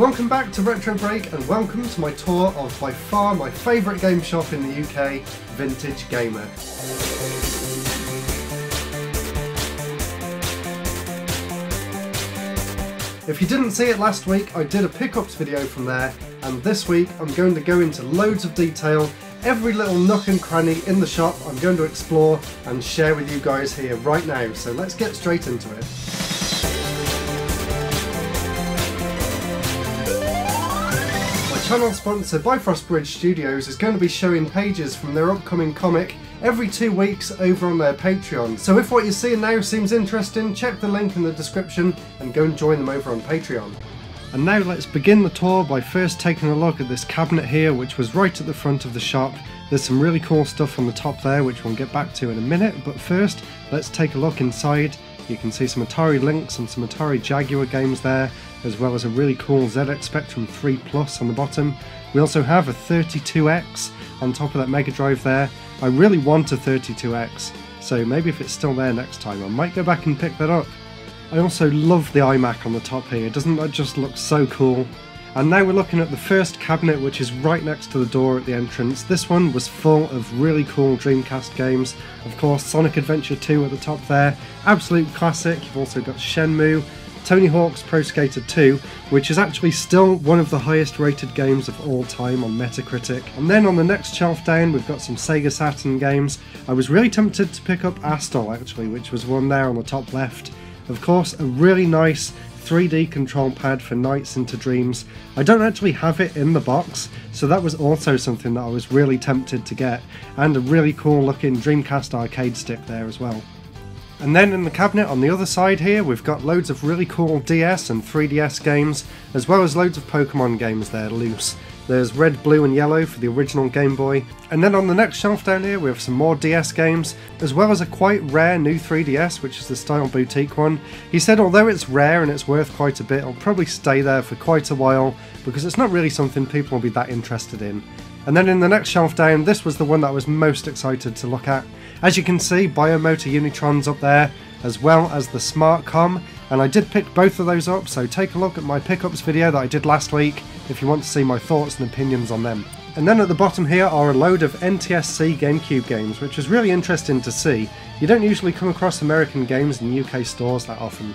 Welcome back to Retro Break and welcome to my tour of by far my favourite game shop in the UK, Vintage Gamer. If you didn't see it last week, I did a pickups video from there, and this week I'm going to go into loads of detail, every little nook and cranny in the shop I'm going to explore and share with you guys here right now, so let's get straight into it. Channel sponsor Bifrost Bridge Studios is going to be showing pages from their upcoming comic every two weeks over on their Patreon. So if what you're seeing now seems interesting, check the link in the description and go and join them over on Patreon. And now let's begin the tour by first taking a look at this cabinet here which was right at the front of the shop. There's some really cool stuff on the top there which we'll get back to in a minute, but first let's take a look inside. You can see some Atari Lynx and some Atari Jaguar games there, as well as a really cool ZX Spectrum 3 Plus on the bottom. We also have a 32X on top of that Mega Drive there. I really want a 32X, so maybe if it's still there next time I might go back and pick that up. I also love the iMac on the top here, doesn't that just look so cool? And now we're looking at the first cabinet which is right next to the door at the entrance. This one was full of really cool Dreamcast games. Of course Sonic Adventure 2 at the top there, absolute classic. You've also got Shenmue, Tony Hawk's Pro Skater 2, which is actually still one of the highest rated games of all time on Metacritic. And then on the next shelf down, we've got some Sega Saturn games. I was really tempted to pick up Astal actually, which was one there on the top left. Of course, a really nice 3D control pad for Nights into Dreams. I don't actually have it in the box, so that was also something that I was really tempted to get, and a really cool looking Dreamcast arcade stick there as well. And then in the cabinet on the other side here, we've got loads of really cool DS and 3DS games, as well as loads of Pokemon games there loose. There's red, blue, and yellow for the original Game Boy. And then on the next shelf down here, we have some more DS games, as well as a quite rare new 3DS, which is the Style Boutique one. He said although it's rare and it's worth quite a bit, it'll probably stay there for quite a while, because it's not really something people will be that interested in. And then in the next shelf down, this was the one that I was most excited to look at. As you can see, Biomotor Unitrons up there, as well as the Smartcom, and I did pick both of those up, so take a look at my pickups video that I did last week if you want to see my thoughts and opinions on them. And then at the bottom here are a load of NTSC GameCube games, which is really interesting to see. You don't usually come across American games in UK stores that often.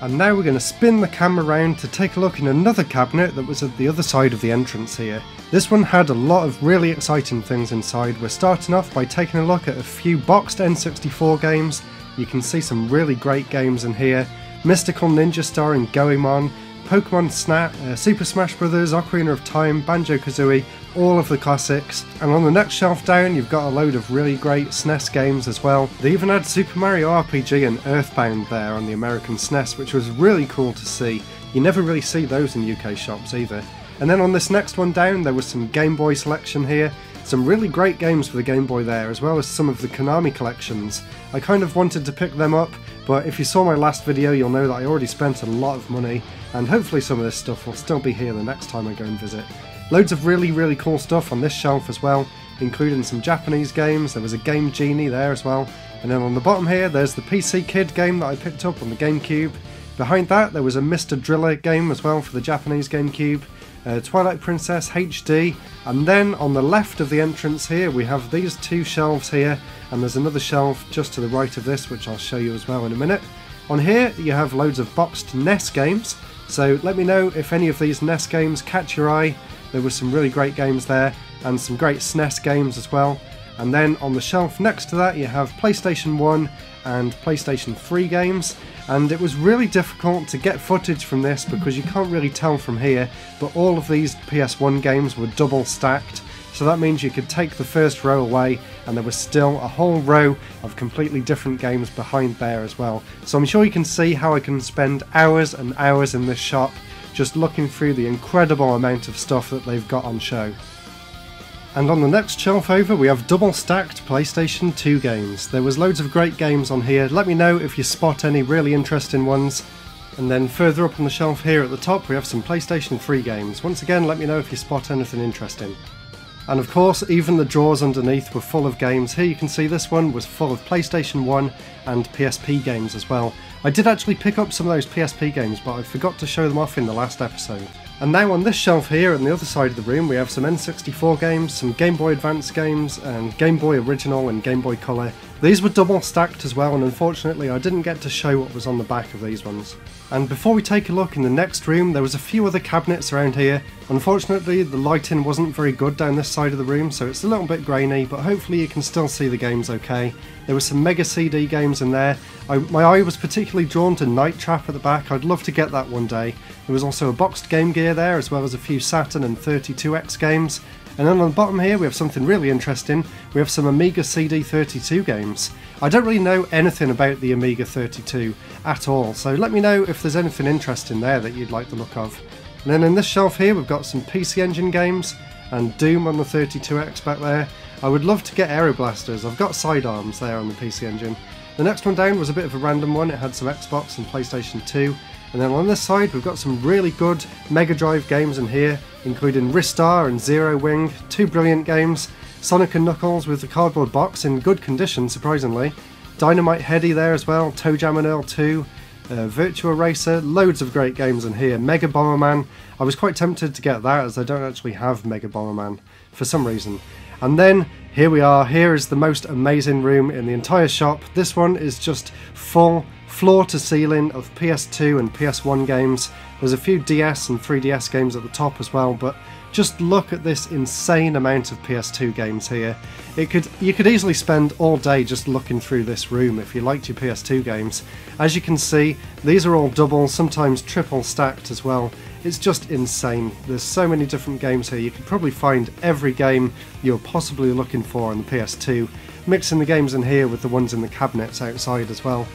And now we're going to spin the camera around to take a look in another cabinet that was at the other side of the entrance here. This one had a lot of really exciting things inside. We're starting off by taking a look at a few boxed N64 games. You can see some really great games in here. Mystical Ninja Starring Goemon, Pokemon Snap, uh, Super Smash Bros., Ocarina of Time, Banjo Kazooie, all of the classics. And on the next shelf down, you've got a load of really great SNES games as well. They even had Super Mario RPG and Earthbound there on the American SNES, which was really cool to see. You never really see those in UK shops either. And then on this next one down, there was some Game Boy selection here. Some really great games for the Game Boy there, as well as some of the Konami collections. I kind of wanted to pick them up, but if you saw my last video, you'll know that I already spent a lot of money, and hopefully some of this stuff will still be here the next time I go and visit. Loads of really, really cool stuff on this shelf as well, including some Japanese games. There was a Game Genie there as well. And then on the bottom here, there's the PC Kid game that I picked up on the GameCube. Behind that, there was a Mr. Driller game as well for the Japanese GameCube uh, Twilight Princess HD, and then on the left of the entrance here we have these two shelves here, and there's another shelf just to the right of this which I'll show you as well in a minute. On here you have loads of boxed NES games, so let me know if any of these NES games catch your eye. There were some really great games there, and some great SNES games as well. And then on the shelf next to that you have PlayStation 1 and PlayStation 3 games and it was really difficult to get footage from this because you can't really tell from here but all of these PS1 games were double stacked so that means you could take the first row away and there was still a whole row of completely different games behind there as well. So I'm sure you can see how I can spend hours and hours in this shop just looking through the incredible amount of stuff that they've got on show. And on the next shelf over we have double stacked PlayStation 2 games. There was loads of great games on here, let me know if you spot any really interesting ones. And then further up on the shelf here at the top we have some PlayStation 3 games. Once again let me know if you spot anything interesting. And of course even the drawers underneath were full of games. Here you can see this one was full of PlayStation 1 and PSP games as well. I did actually pick up some of those PSP games but I forgot to show them off in the last episode. And now on this shelf here on the other side of the room we have some N64 games, some Game Boy Advance games, and Game Boy Original and Game Boy Color. These were double stacked as well and unfortunately I didn't get to show what was on the back of these ones. And before we take a look in the next room there was a few other cabinets around here. Unfortunately the lighting wasn't very good down this side of the room so it's a little bit grainy but hopefully you can still see the games okay. There were some Mega CD games in there. I, my eye was particularly drawn to Night Trap at the back. I'd love to get that one day. There was also a boxed Game Gear there, as well as a few Saturn and 32X games. And then on the bottom here, we have something really interesting. We have some Amiga CD32 games. I don't really know anything about the Amiga 32 at all, so let me know if there's anything interesting there that you'd like the look of. And then in this shelf here, we've got some PC Engine games and Doom on the 32X back there. I would love to get Aeroblasters. I've got Side Arms there on the PC Engine. The next one down was a bit of a random one. It had some Xbox and PlayStation 2. And then on this side, we've got some really good Mega Drive games in here, including Ristar and Zero Wing, two brilliant games. Sonic and Knuckles with the cardboard box in good condition, surprisingly. Dynamite Heady there as well, ToeJam and Earl 2, uh, Virtua Racer, loads of great games in here. Mega Bomberman, I was quite tempted to get that as I don't actually have Mega Bomberman for some reason. And then here we are, here is the most amazing room in the entire shop. This one is just full floor to ceiling of PS2 and PS1 games. There's a few DS and 3DS games at the top as well, but just look at this insane amount of PS2 games here. It could you could easily spend all day just looking through this room if you liked your PS2 games. As you can see, these are all double, sometimes triple stacked as well. It's just insane. There's so many different games here. You could probably find every game you're possibly looking for on the PS2, mixing the games in here with the ones in the cabinets outside as well.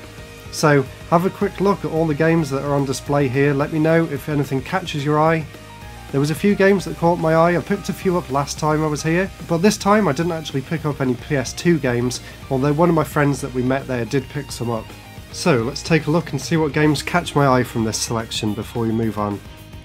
So have a quick look at all the games that are on display here. Let me know if anything catches your eye. There was a few games that caught my eye. I picked a few up last time I was here, but this time I didn't actually pick up any PS2 games, although one of my friends that we met there did pick some up. So let's take a look and see what games catch my eye from this selection before we move on.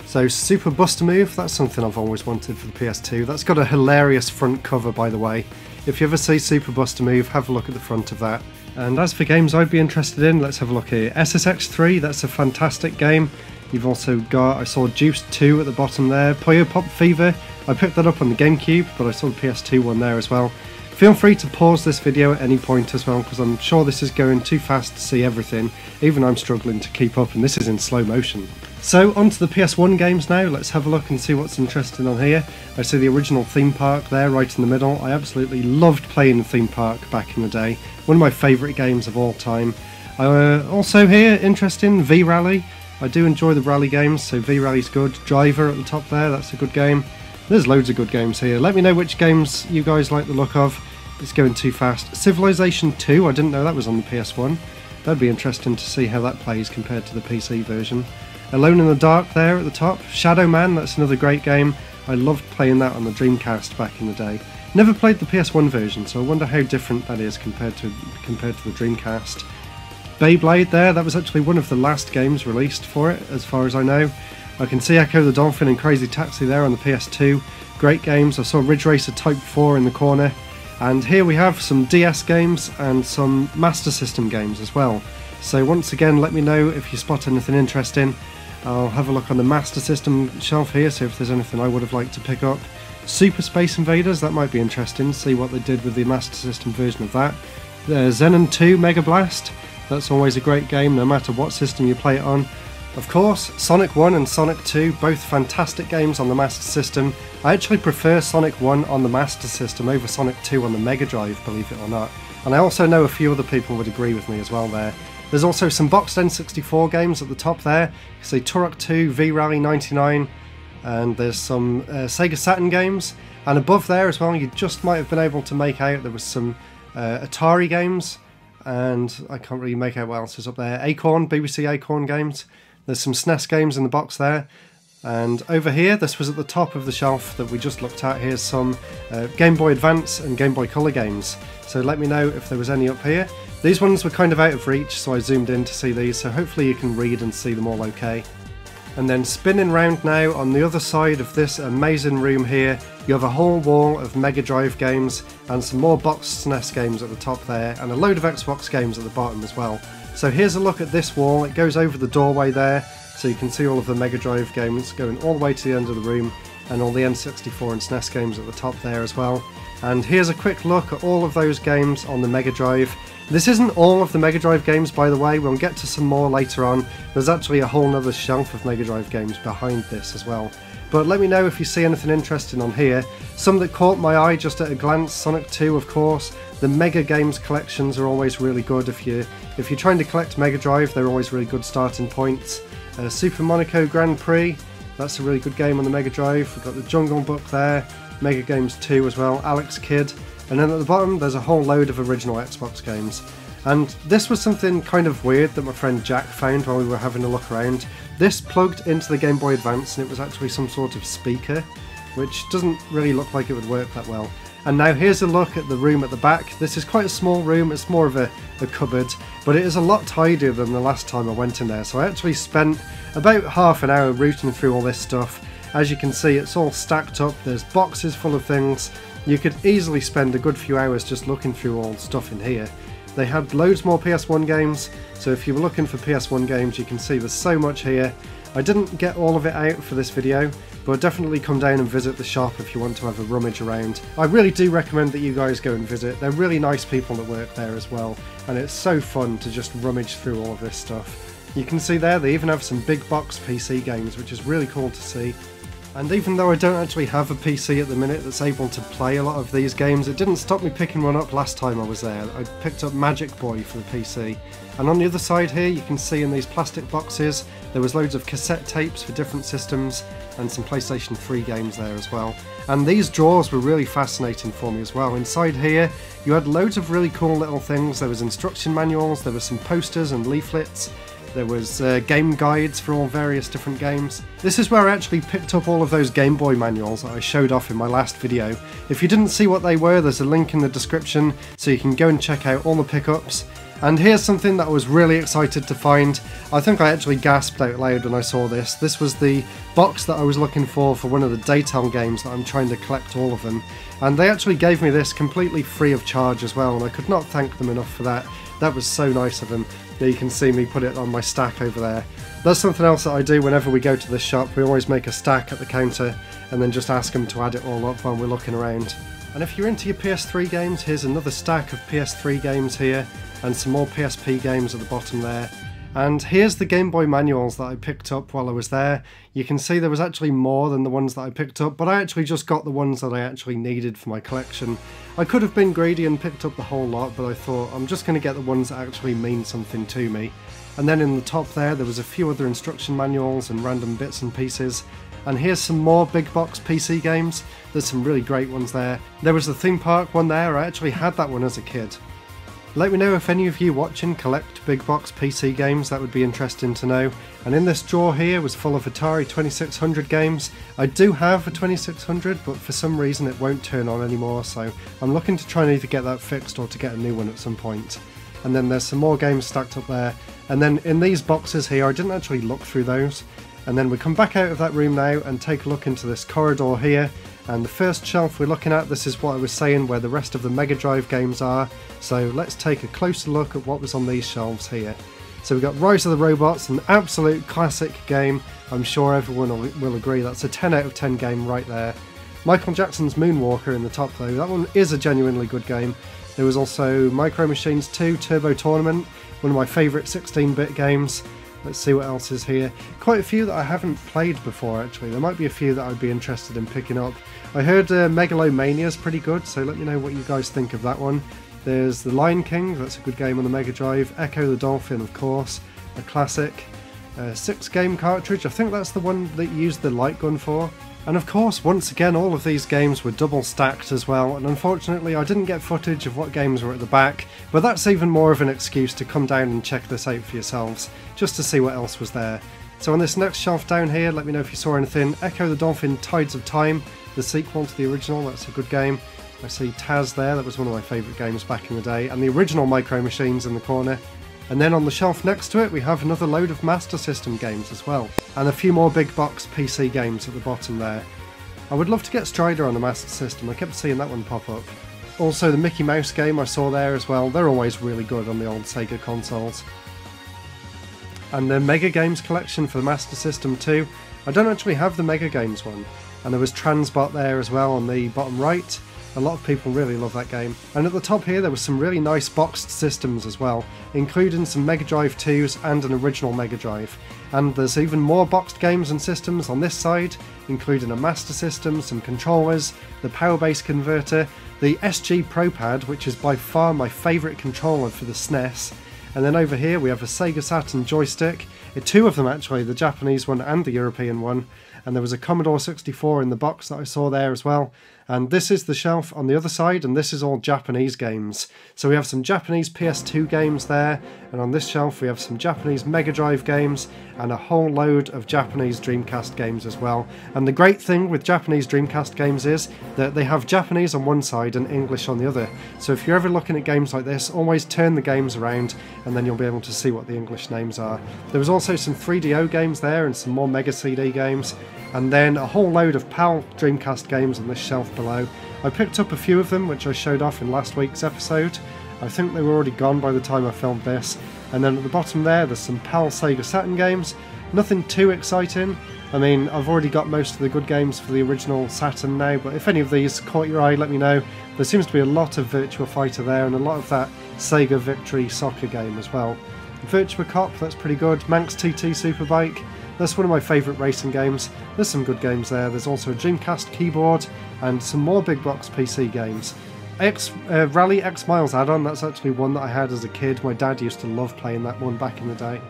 So Super Bust-A-Move, that's something I've always wanted for the PS2. That's got a hilarious front cover by the way. If you ever see Super Bust-A-Move, have a look at the front of that. And as for games I'd be interested in, let's have a look here. SSX3, that's a fantastic game. You've also got, I saw Juiced 2 at the bottom there. Puyo Pop Fever, I picked that up on the GameCube, but I saw the PS2 one there as well. Feel free to pause this video at any point as well because I'm sure this is going too fast to see everything, even I'm struggling to keep up and this is in slow motion. So onto the PS1 games now, let's have a look and see what's interesting on here. I see the original theme park there right in the middle. I absolutely loved playing the theme park back in the day, one of my favourite games of all time. Uh, also here, interesting, V-Rally. I do enjoy the rally games, so V-Rally's good. Driver at the top there, that's a good game. There's loads of good games here. Let me know which games you guys like the look of. It's going too fast. Civilization 2, I didn't know that was on the PS1. That'd be interesting to see how that plays compared to the PC version. Alone in the Dark there at the top. Shadow Man, that's another great game. I loved playing that on the Dreamcast back in the day. Never played the PS1 version, so I wonder how different that is compared to compared to the Dreamcast. Beyblade there, that was actually one of the last games released for it, as far as I know. I can see Ecco the Dolphin and Crazy Taxi there on the PS2. Great games. I saw Ridge Racer Type 4 in the corner. And here we have some DS games and some Master System games as well. So once again, let me know if you spot anything interesting. I'll have a look on the Master System shelf here, see if there's anything I would have liked to pick up. Super Space Invaders, that might be interesting, see what they did with the Master System version of that. Uh, Xenon 2 Mega Blast, that's always a great game no matter what system you play it on. Of course, Sonic 1 and Sonic 2, both fantastic games on the Master System. I actually prefer Sonic 1 on the Master System over Sonic 2 on the Mega Drive, believe it or not. And I also know a few other people would agree with me as well there. There's also some boxed N64 games at the top there. You see Turok 2, V-Rally 99, and there's some uh, Sega Saturn games. And above there as well, you just might have been able to make out there was some uh, Atari games, and I can't really make out what else is up there. Acorn, BBC Acorn games. There's some SNES games in the box there. And over here, this was at the top of the shelf that we just looked at. Here's some uh, Game Boy Advance and Game Boy Color games. So let me know if there was any up here. These ones were kind of out of reach, so I zoomed in to see these, so hopefully you can read and see them all okay. And then spinning round now on the other side of this amazing room here, you have a whole wall of Mega Drive games and some more boxed SNES games at the top there, and a load of Xbox games at the bottom as well. So here's a look at this wall. It goes over the doorway there. So you can see all of the Mega Drive games going all the way to the end of the room and all the N64 and SNES games at the top there as well. And here's a quick look at all of those games on the Mega Drive. This isn't all of the Mega Drive games by the way, we'll get to some more later on. There's actually a whole other shelf of Mega Drive games behind this as well. But let me know if you see anything interesting on here. Some that caught my eye just at a glance, Sonic 2 of course. The Mega Games collections are always really good if you if you're trying to collect Mega Drive, they're always really good starting points. Uh, Super Monaco Grand Prix, that's a really good game on the Mega Drive. We've got the Jungle Book there, Mega Games 2 as well, Alex Kidd, and then at the bottom there's a whole load of original Xbox games. And this was something kind of weird that my friend Jack found while we were having a look around. This plugged into the Game Boy Advance and it was actually some sort of speaker, which doesn't really look like it would work that well. And now here's a look at the room at the back. This is quite a small room, it's more of a, a cupboard, but it is a lot tidier than the last time I went in there. So I actually spent about half an hour rooting through all this stuff. As you can see, it's all stacked up, there's boxes full of things. You could easily spend a good few hours just looking through all the stuff in here. They had loads more PS1 games, so if you were looking for PS1 games, you can see there's so much here. I didn't get all of it out for this video, but definitely come down and visit the shop if you want to have a rummage around. I really do recommend that you guys go and visit. They're really nice people that work there as well, and it's so fun to just rummage through all of this stuff. You can see there they even have some big box PC games, which is really cool to see. And even though I don't actually have a PC at the minute that's able to play a lot of these games, it didn't stop me picking one up last time I was there. I picked up Magic Boy for the PC. And on the other side here, you can see in these plastic boxes, there was loads of cassette tapes for different systems and some PlayStation 3 games there as well. And these drawers were really fascinating for me as well. Inside here, you had loads of really cool little things. There was instruction manuals, there were some posters and leaflets, there was uh, game guides for all various different games. This is where I actually picked up all of those Game Boy manuals that I showed off in my last video. If you didn't see what they were, there's a link in the description so you can go and check out all the pickups. And here's something that I was really excited to find. I think I actually gasped out loud when I saw this. This was the box that I was looking for for one of the Daytale games that I'm trying to collect all of them. And they actually gave me this completely free of charge as well, and I could not thank them enough for that. That was so nice of them. There you can see me put it on my stack over there. That's something else that I do whenever we go to the shop. We always make a stack at the counter and then just ask them to add it all up while we're looking around. And if you're into your PS3 games, here's another stack of PS3 games here and some more PSP games at the bottom there. And here's the Game Boy manuals that I picked up while I was there. You can see there was actually more than the ones that I picked up, but I actually just got the ones that I actually needed for my collection. I could have been greedy and picked up the whole lot, but I thought I'm just going to get the ones that actually mean something to me. And then in the top there, there was a few other instruction manuals and random bits and pieces. And here's some more big box PC games. There's some really great ones there. There was the theme park one there, I actually had that one as a kid. Let me know if any of you watching collect big box PC games, that would be interesting to know. And in this drawer here was full of Atari 2600 games. I do have a 2600, but for some reason it won't turn on anymore, so I'm looking to try and either get that fixed or to get a new one at some point. And then there's some more games stacked up there. And then in these boxes here, I didn't actually look through those. And then we come back out of that room now and take a look into this corridor here and the first shelf we're looking at, this is what I was saying where the rest of the Mega Drive games are. So let's take a closer look at what was on these shelves here. So we've got Rise of the Robots, an absolute classic game. I'm sure everyone will, will agree that's a 10 out of 10 game right there. Michael Jackson's Moonwalker in the top though, that one is a genuinely good game. There was also Micro Machines 2 Turbo Tournament, one of my favourite 16-bit games. Let's see what else is here. Quite a few that I haven't played before actually. There might be a few that I'd be interested in picking up. I heard uh, Megalomania is pretty good, so let me know what you guys think of that one. There's The Lion King, that's a good game on the Mega Drive. Ecco the Dolphin, of course, a classic. Uh, six game cartridge, I think that's the one that used the light gun for. And of course, once again, all of these games were double stacked as well, and unfortunately, I didn't get footage of what games were at the back, but that's even more of an excuse to come down and check this out for yourselves, just to see what else was there. So on this next shelf down here, let me know if you saw anything. Ecco the Dolphin Tides of Time, the sequel to the original, that's a good game. I see Taz there, that was one of my favourite games back in the day, and the original Micro Machines in the corner. And then on the shelf next to it, we have another load of Master System games as well, and a few more big box PC games at the bottom there. I would love to get Strider on the Master System, I kept seeing that one pop up. Also, the Mickey Mouse game I saw there as well, they're always really good on the old Sega consoles. and the Mega Games collection for the Master System too. I don't actually have the Mega Games one, and there was Transbot there as well on the bottom right. A lot of people really love that game. And at the top here there were some really nice boxed systems as well, including some Mega Drive 2s and an original Mega Drive. And there's even more boxed games and systems on this side, including a Master System, some controllers, the Power Base converter, the SG Pro Pad, which is by far my favourite controller for the SNES, and then over here we have a Sega Saturn joystick, two of them actually, the Japanese one and the European one, and there was a Commodore 64 in the box that I saw there as well. And this is the shelf on the other side, and this is all Japanese games. So we have some Japanese PS2 games there, and on this shelf we have some Japanese Mega Drive games, and a whole load of Japanese Dreamcast games as well. And the great thing with Japanese Dreamcast games is that they have Japanese on one side and English on the other. So if you're ever looking at games like this, always turn the games around, and then you'll be able to see what the English names are. There was also some 3DO games there, and some more Mega CD games, and then a whole load of PAL Dreamcast games on this shelf below. I picked up a few of them which I showed off in last week's episode. I think they were already gone by the time I filmed this. And then at the bottom there there's some PAL Sega Saturn games. Nothing too exciting. I mean, I've already got most of the good games for the original Saturn now, but if any of these caught your eye, let me know. There seems to be a lot of Virtua Fighter there and a lot of that Sega Victory soccer game as well. Virtua Cop, that's pretty good. Manx TT Superbike, that's one of my favourite racing games. There's some good games there. There's also a Dreamcast keyboard and some more big box PC games. X uh, Rally X Miles add-on, that's actually one that I had as a kid. My dad used to love playing that one back in the day.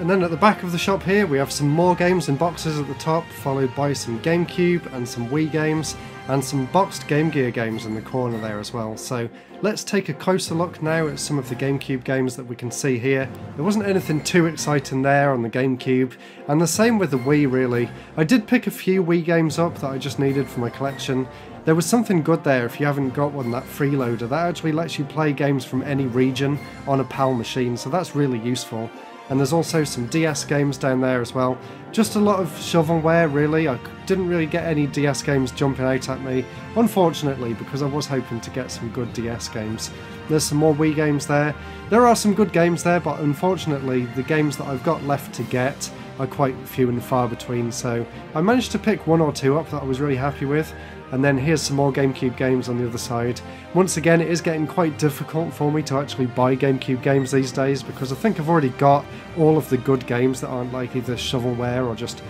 And then at the back of the shop here we have some more games in boxes at the top, followed by some GameCube and some Wii games, and some boxed Game Gear games in the corner there as well. So let's take a closer look now at some of the GameCube games that we can see here. There wasn't anything too exciting there on the GameCube, and the same with the Wii really. I did pick a few Wii games up that I just needed for my collection. There was something good there if you haven't got one, that freeloader. That actually lets you play games from any region on a PAL machine, so that's really useful and there's also some DS games down there as well. Just a lot of shovelware really, I didn't really get any DS games jumping out at me, unfortunately, because I was hoping to get some good DS games. There's some more Wii games there. There are some good games there, but unfortunately the games that I've got left to get are quite few and far between, so I managed to pick one or two up that I was really happy with, and then here's some more GameCube games on the other side. Once again, it is getting quite difficult for me to actually buy GameCube games these days because I think I've already got all of the good games that aren't like either shovelware or just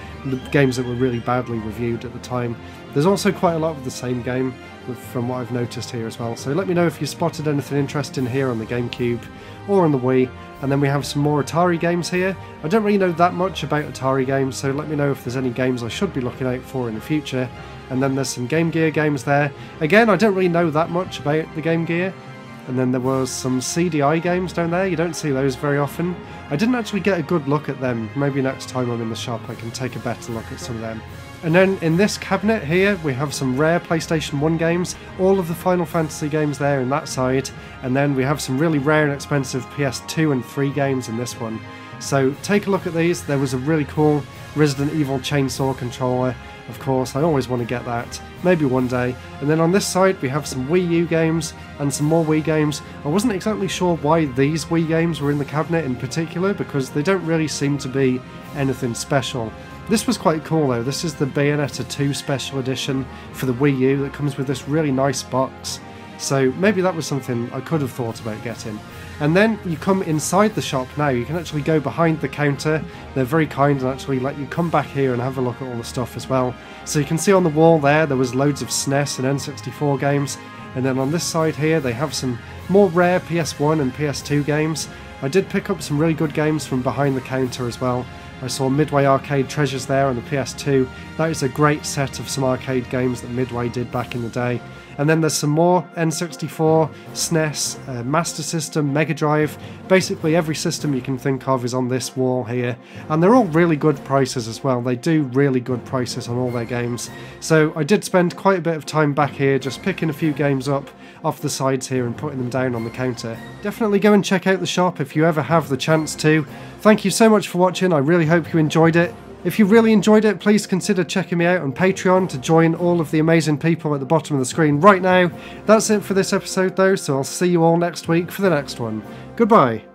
games that were really badly reviewed at the time. There's also quite a lot of the same game from what I've noticed here as well. So let me know if you spotted anything interesting here on the GameCube or on the Wii. And then we have some more Atari games here. I don't really know that much about Atari games, so let me know if there's any games I should be looking out for in the future. And then there's some Game Gear games there. Again, I don't really know that much about the Game Gear. And then there was some CDI games down there. You don't see those very often. I didn't actually get a good look at them. Maybe next time I'm in the shop I can take a better look at some of them. And then in this cabinet here, we have some rare PlayStation 1 games, all of the Final Fantasy games there in that side, and then we have some really rare and expensive PS2 and 3 games in this one. So take a look at these. There was a really cool Resident Evil chainsaw controller. Of course, I always want to get that. Maybe one day. And then on this side, we have some Wii U games and some more Wii games. I wasn't exactly sure why these Wii games were in the cabinet in particular because they don't really seem to be anything special. This was quite cool though. This is the Bayonetta 2 Special Edition for the Wii U that comes with this really nice box. So maybe that was something I could have thought about getting. And then you come inside the shop now, you can actually go behind the counter. They're very kind and actually let you come back here and have a look at all the stuff as well. So you can see on the wall there, there was loads of SNES and N64 games. And then on this side here, they have some more rare PS1 and PS2 games. I did pick up some really good games from behind the counter as well. I saw Midway Arcade Treasures there on the PS2. That is a great set of some arcade games that Midway did back in the day. And then there's some more N64, SNES, uh, Master System, Mega Drive. Basically, every system you can think of is on this wall here. And they're all really good prices as well. They do really good prices on all their games. So I did spend quite a bit of time back here just picking a few games up off the sides here and putting them down on the counter. Definitely go and check out the shop if you ever have the chance to. Thank you so much for watching, I really hope you enjoyed it. If you really enjoyed it, please consider checking me out on Patreon to join all of the amazing people at the bottom of the screen right now. That's it for this episode though, so I'll see you all next week for the next one. Goodbye.